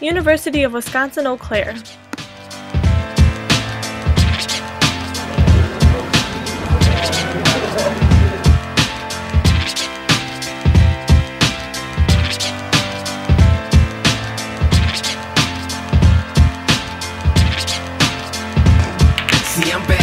University of Wisconsin-Eau Claire. Siempre